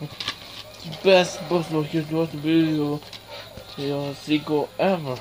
the best most looking video your sequel ever.